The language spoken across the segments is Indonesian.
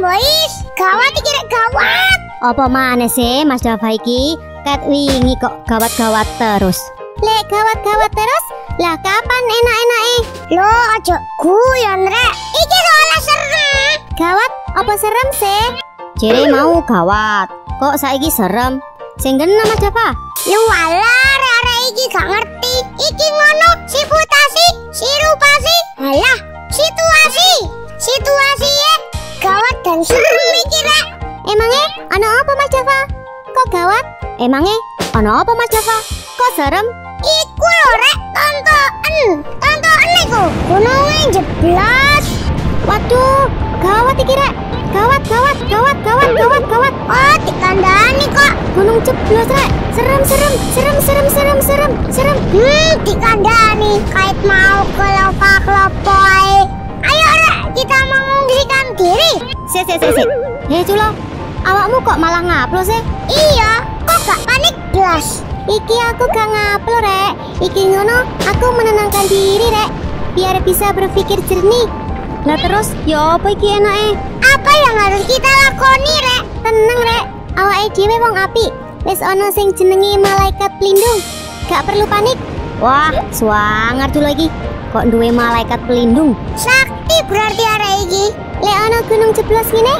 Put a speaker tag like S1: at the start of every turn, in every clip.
S1: boys. Gawat iki rek gawat.
S2: Apa maneh sih Mas Dafa iki? Kat wingi kok gawat-gawat terus. Lek gawat-gawat terus, lah kapan enak-enake?
S1: Lo aja guyon rek. Iki soalnya serem.
S2: Gawat apa serem sih? Jere mau gawat. Kok saiki serem? Sing genah Mas Dafa.
S1: Lu alah rek iki gak ngerti. Iki ngono siputasi, sirupasi. Alah, situasi. Situasi ya gawat dan iki rek.
S2: Emangnya ana apa Mas Dafa? Kok gawat? Emangnya ana apa Mas Dafa? Kok serem?
S1: Iku lho rek tonton. Tonton iku. Gunungnya jeblas.
S2: Waduh, gawat iki rek. Gawat, gawat, gawat, gawat, gawat, gawat.
S1: Oh, dikandani kok.
S2: Gunung jeblos rek. Serem, serem, serem, serem, serem, serem, serem.
S1: Hmm, dikandani. Kait mau kelopak-kelopoy. Ayo rek, kita mengungsikan diri.
S2: Sik, sik, sik, sik. Hei Culo, awakmu kok malah ngaplo sih?
S1: Iya, kok gak panik blas?
S2: Iki aku gak ngaplo rek. Iki ngono, aku menenangkan diri rek. Biar bisa berpikir jernih. Lah terus, ya apa iki enake?
S1: Apa yang harus kita lakoni rek?
S2: Tenang rek, awake dhewe wong apik. Wis ana sing jenenge malaikat pelindung. Gak perlu panik. Wah, suangar tuh lagi. Kok duwe malaikat pelindung?
S1: Sakti berarti arek iki.
S2: Lek ana gunung jeblos ngene,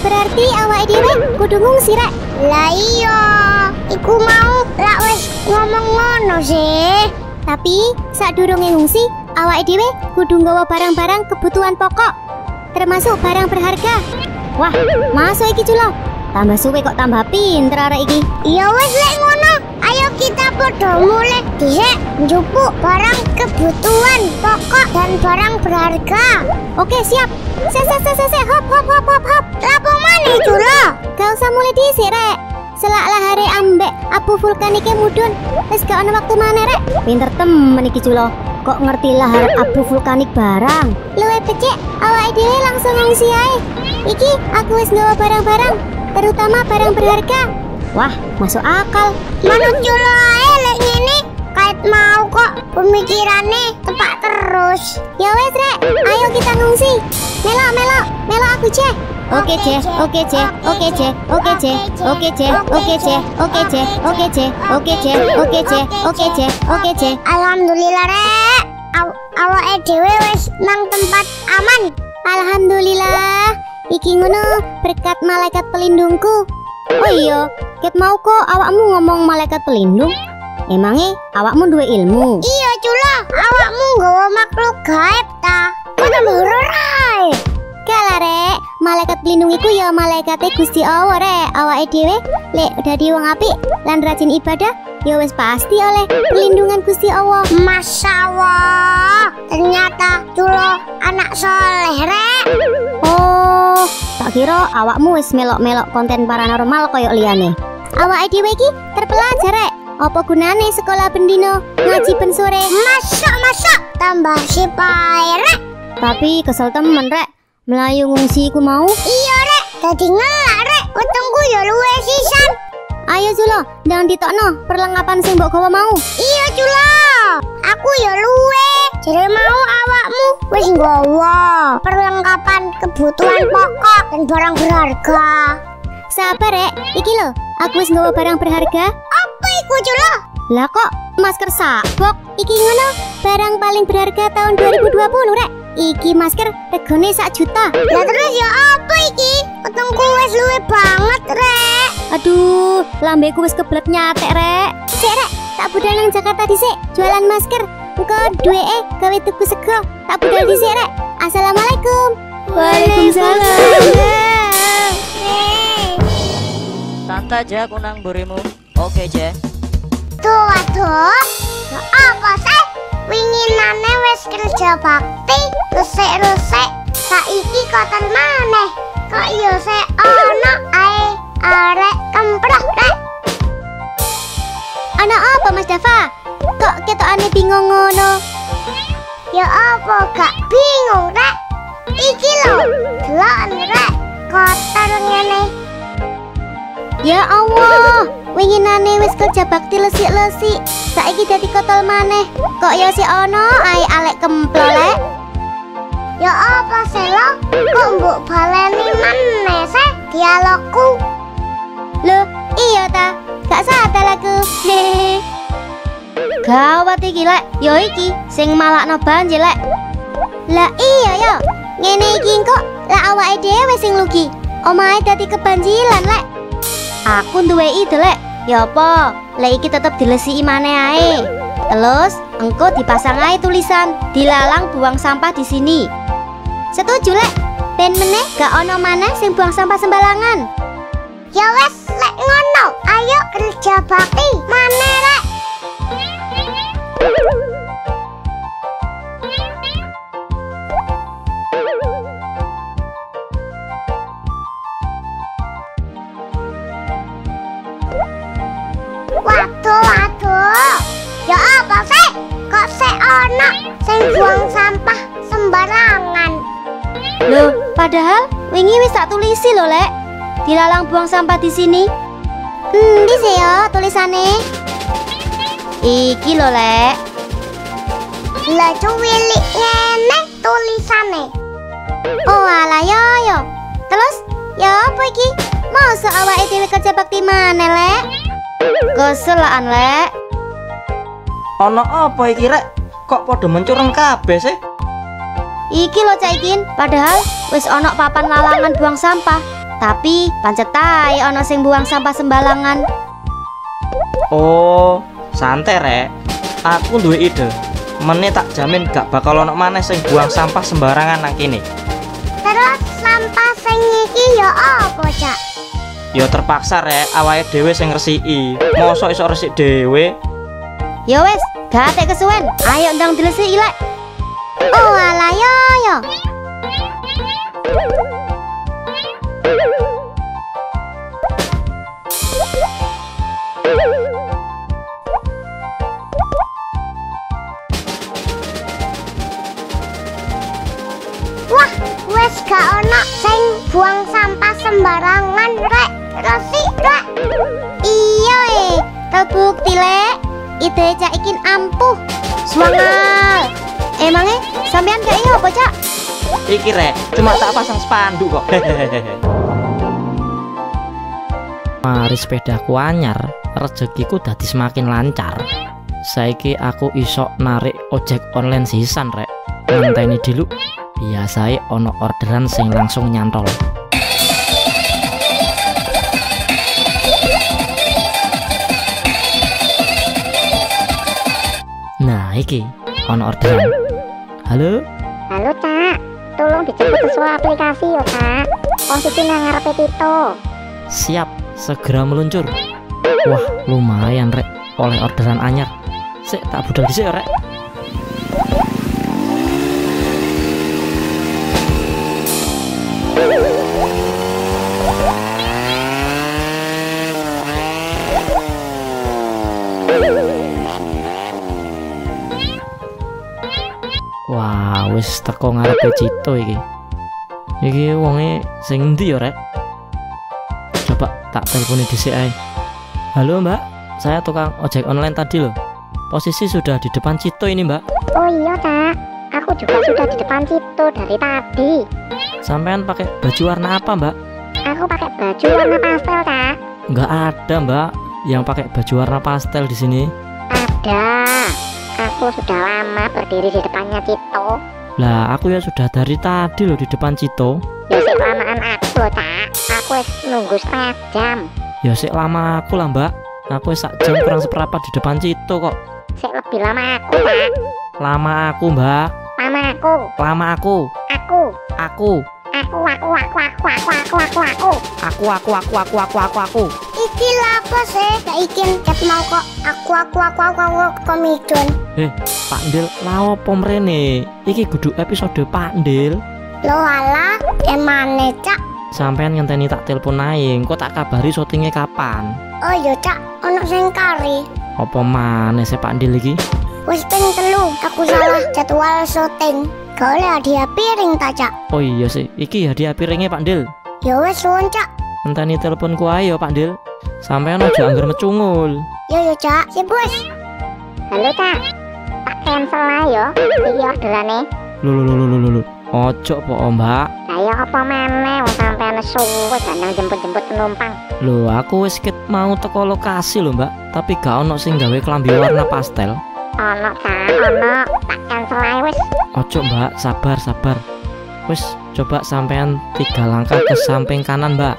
S2: berarti awake dhewe kudu ngungsi rek.
S1: Lah iya, iku mau lak wis ngomong ngono sih.
S2: Tapi saat durunge ngungsi, awake dhewe kudu nggawa barang-barang kebutuhan pokok, termasuk barang berharga. Wah, masuk iki culo. Tambah suwe kok tambah pinter arek iki.
S1: Ya wis lek ngono, ayo kita podo mulai dhisik njupuk barang kebutuhan pokok dan barang berharga.
S2: Oke, siap. Se se se se se hop hop hop hop hop.
S1: Lapo itu lho?
S2: Gak usah mulai dhisik rek. Selak lahare ambek abu vulkanike mudun. Wis gak ana waktu maneh rek. Pinter temen iki culo. Kok ngerti lahar abu vulkanik barang? Luwe becek, awake dhewe langsung ngungsi ae. Iki aku wis nggawa barang-barang, terutama barang berharga. Wah, masuk akal.
S1: Manut culo ae lek ngene kait mau kok pemikirannya tepak terus.
S2: Ya wes rek, ayo kita ngungsi. Melo, melo, melo aku ceh. Oke ceh, oke ceh, oke ceh, oke ceh, oke ceh, oke ceh, oke ceh, oke ceh, oke ceh, oke ceh, oke ceh, oke ceh.
S1: Alhamdulillah rek. Aw awake dhewe wis nang tempat aman.
S2: Alhamdulillah. Iki ngono berkat malaikat pelindungku. Oh iya, ket mau kok awakmu ngomong malaikat pelindung? Emangnya awakmu duwe ilmu?
S1: Iya culo, awakmu nggawa makhluk gaib ta. Kudu loro rai.
S2: Gak lah rek, malaikat pelindung iku ya malaikate Gusti Allah rek. Awake dhewe lek dadi wong apik lan rajin ibadah ya wis pasti oleh perlindungan Gusti Allah.
S1: Masya Allah, ternyata culo anak soleh rek.
S2: Oh, tak kira awakmu wis melok-melok konten paranormal koyo liyane. Awake dhewe iki terpelajar rek. Apa gunane sekolah bendino ngaji ben sore?
S1: Masya masya, tambah si rek.
S2: Tapi kesel temen rek. Melayu ngungsi ku mau.
S1: Iya rek, dadi ngelak rek. Wetengku ya luwe sisan.
S2: Ayo Zulo, ndang ditokno perlengkapan sing mbok gawa mau.
S1: Iya culo, aku ya luwe. Jadi mau awakmu wis nggawa perlengkapan kebutuhan pokok dan barang berharga.
S2: Sabar rek, iki lho, aku wis nggawa barang berharga.
S1: Apa iku culo?
S2: Lah kok masker sabok? Iki ngono, barang paling berharga tahun 2020 rek. Iki masker regane sak juta.
S1: Lah terus ya apa iki? Wetengku wis luwe banget rek.
S2: Aduh, lambeku wis kebelet nyatek rek. Sik rek, tak budal nang Jakarta dhisik jualan masker. Engko duweke gawe tuku sego. Tak budal dhisik rek. Assalamualaikum.
S3: Tante aja aku nang burimu. Oke, Je.
S1: Tuh aduh. Ya apa sih? Winginane wis kerja bakti, resik-resik. Saiki kotor maneh. Kok yo sik ana ae arek kemprah rek.
S2: Ana apa Mas Dafa? Kok ketokane bingung ngono?
S1: Ya apa gak bingung rek? Iki lho, delok rek. Kotor ngene.
S2: Ya Allah, winginane wis kerja bakti lesik-lesik. Saiki dadi kotol maneh. Kok ya si ono ae alek kemplolek?
S1: Ya apa sih lo? Kok mbok baleni Mana sih dialogku?
S2: Loh, iya ta. Gak sadar aku. Gawat iki lek, yo iki sing malakno banjir lek. Lah iya yo. Ngene iki kok lek awake dhewe sing lugi. Omahe dadi kebanjiran lek. Aku duwe ide lek. Ya apa? Lek iki tetep dilesiki maneh ae. Terus engko dipasang ae tulisan dilalang buang sampah di sini. Setuju lek. Ben meneh gak ono maneh sing buang sampah sembarangan.
S1: Ya wes, lek ngono. Ayo kerja bakti. Mana rek? Buang sampah sembarangan?
S2: Loh, padahal wingi wis tak tulisi lho, Lek. Dilalang buang sampah di sini. Hmm, bisa ya tulisane. Iki lho, Lek.
S1: Lah cuwilik ngene tulisane.
S2: Oh, alah yo yo. Terus, ya apa iki? Masa awake dhewe kerja bakti maneh, Lek? Keselaan, Lek.
S4: Ono apa iki rek? Kok padha mencureng kabeh sih?
S2: Iki lho Cak Ikin, padahal wis ono papan lalangan buang sampah. Tapi pancet ae ono sing buang sampah sembarangan.
S4: Oh, santai rek. Aku duwe ide. Meneh tak jamin gak bakal ono maneh sing buang sampah sembarangan nang kene.
S1: Terus sampah sing iki ya apa, Cak?
S4: Ya terpaksa rek, awake dhewe sing ngresiki. Mosok iso resik dhewe?
S2: Ya wes, gak atek kesuwen. Ayo ndang dilesiki lek. Oh alah yo yo.
S1: Wah, wes gak ono sing buang sampah sembarangan, rek. Resi, rek.
S2: Iya eh, terbukti lek. Ide Cak Ikin ampuh. Semangat. Emangnya sampean kayak iya apa Cak?
S4: Iki rek, cuma tak pasang spanduk kok. Mari sepedaku anyar, rezekiku dadi semakin lancar. Saiki aku iso narik ojek online sisan rek. Ngenteni dulu. Biasae ono orderan sing langsung nyantol. Iki ono orderan. Halo,
S1: Halo, Cak. Tolong dijemput sesuai aplikasi ya, Cak. Posisi nang ngarepe Tito.
S4: siap segera meluncur. Wah, lumayan rek oleh orderan anyar. Sik tak budal dhisik rek. Teko ngarepe Cito iki. Iki wonge sing endi ya, Rek? Coba tak teleponi dhisik ae. Halo, Mbak. Saya tukang ojek online tadi loh. Posisi sudah di depan Cito ini, Mbak.
S1: Oh iya, Cak. Aku juga sudah di depan Cito dari tadi.
S4: Sampean pakai baju warna apa, Mbak?
S1: Aku pakai baju warna pastel, Cak.
S4: Nggak ada, Mbak, yang pakai baju warna pastel di sini.
S1: Ada. Aku sudah lama berdiri di depannya Cito.
S4: Lah, aku ya sudah dari tadi loh di depan Cito.
S1: Ya sik lamaan aku loh, Cak. Aku wis nunggu setengah jam.
S4: Ya sik lama aku lah, Mbak. Aku wis sak jam kurang seperempat di depan Cito kok.
S1: Sik lebih lama aku, Cak.
S4: Lama aku, Mbak.
S1: Lama aku.
S4: Lama aku.
S1: Aku.
S4: Aku.
S1: Aku, aku, aku, aku, aku, aku, aku, aku.
S4: Aku, aku, aku, aku, aku, aku, aku.
S1: Iki apa sih? Gak ikin ket mau kok. Aku, aku, aku, aku, aku, komidon.
S4: Eh, Pak Ndil, lawo pomrene. Iki kudu episode Pak Ndil.
S1: Lo alah, emane, Cak.
S4: Sampean ngenteni tak telepon ae, engko tak kabari syutingnya kapan.
S1: Oh iya, Cak. Ono sing kari.
S4: Apa maneh sih Pak Ndil iki?
S1: Wis ping telu, aku salah jadwal syuting. Gak oleh hadiah piring ta, Cak.
S4: Oh iya sih, iki hadiah piringnya Pak Ndil.
S1: Ya wis suwun, Cak.
S4: Teleponku ae ya Pak Ndil. Sampean aja anggar mecungul.
S1: Yo yo, Cak. Sip, wis. Halo, Cak. Tak cancel lah yo. Iki orderane.
S4: Lho lho lho lho lho. Ojo po Mbak.
S1: Lah
S5: ya apa maneh wong sampean suwe gandeng jemput-jemput penumpang.
S4: Lho, aku wis ket mau teko lokasi lho, Mbak. Tapi gak ono sing gawe klambi warna pastel.
S5: Ono ta, ono. Tak cancel ae wis.
S4: Ojo, Mbak, sabar, sabar. Wis, coba sampean tiga langkah ke samping kanan, Mbak.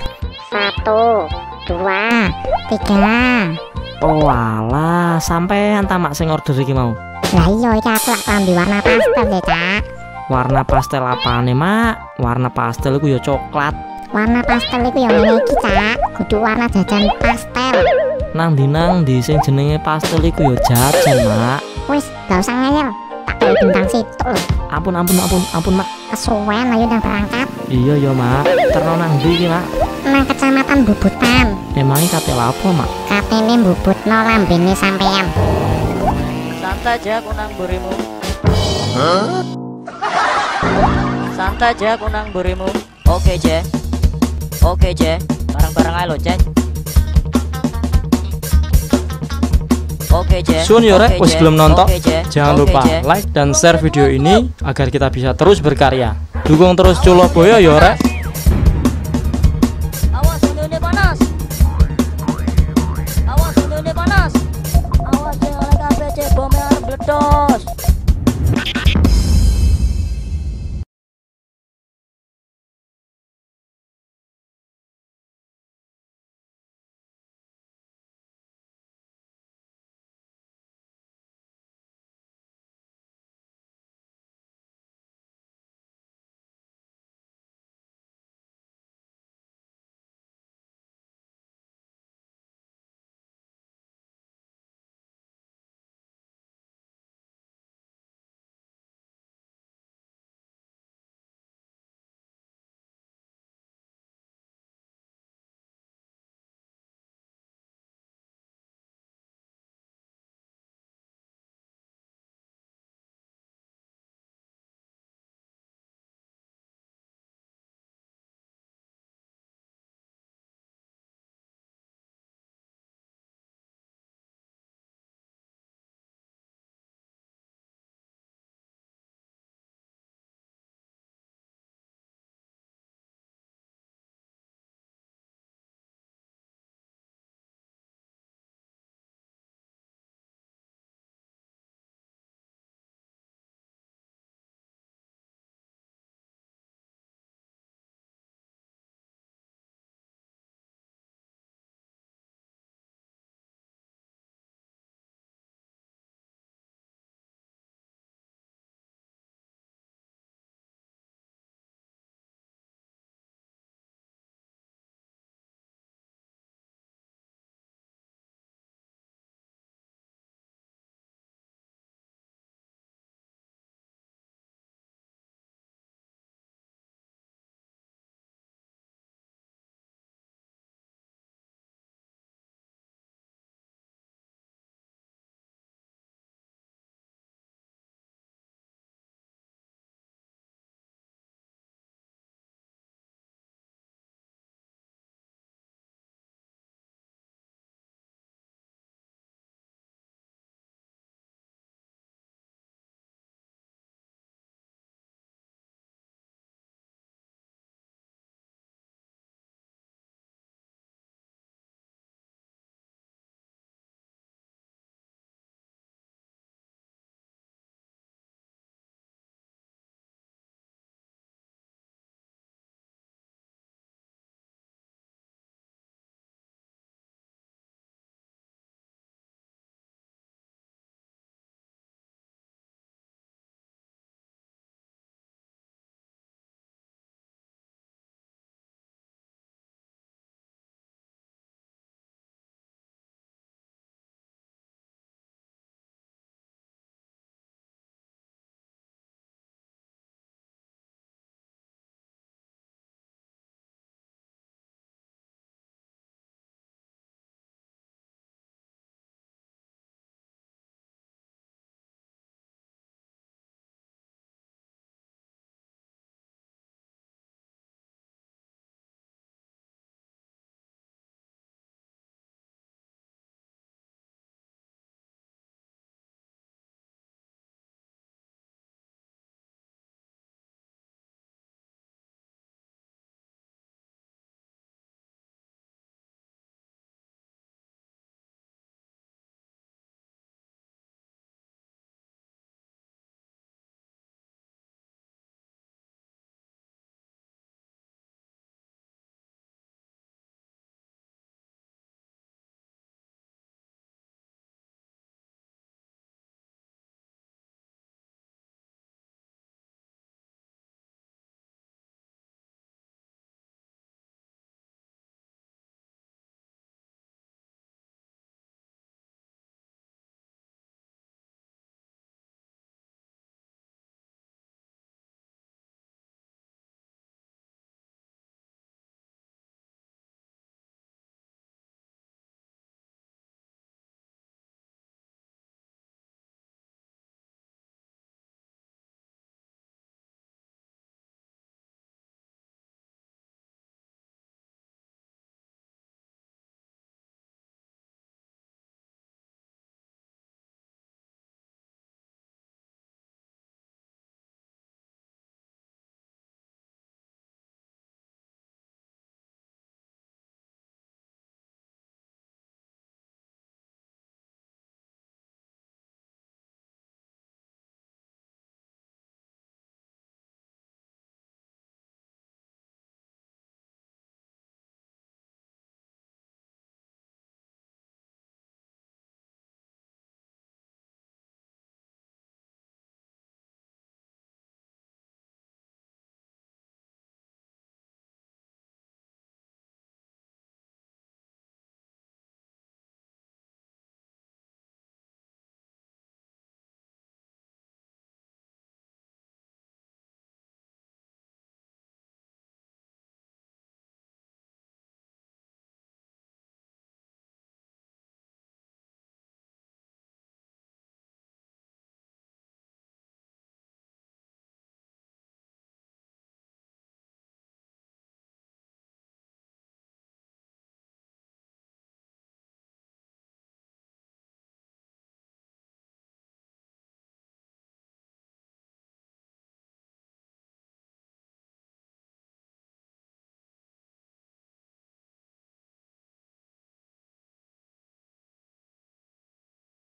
S5: Satu, dua, tiga.
S4: Oh alah, sampean tamak sing order iki mau.
S5: Lah iya iki aku lak klambi warna pastel deh, Cak.
S4: Warna pastel apane, Mak? Warna pastel iku ya coklat.
S5: Warna pastel iku yang ngene iki, Cak. Kudu warna jajan pastel.
S4: Nang di nang di sing jenenge pastel iku ya jajan, Mak.
S5: Wis, gak usah ngeyel. Tak bintang situ.
S4: Ampun, ampun, ampun, ampun, Mak.
S5: Kesuwen ayo udah berangkat.
S4: Iya, ya, Mak. Terno nang ndi iki, Mak?
S5: Nang kecamatan Bubutan.
S4: Emangnya kate lapo, Mak?
S5: Katene mbubutno lambene sampean.
S3: Santai aja aku nang burimu. Santai aja aku nang burimu. Oke, Je. Oke, Je. Barang-barang aja lo, Je. Oke, Je.
S6: Sun yo rek,
S3: Oke,
S6: wis belum nonton? Jangan lupa like dan share video ini agar kita bisa terus berkarya. Dukung terus Culo Boyo yo rek.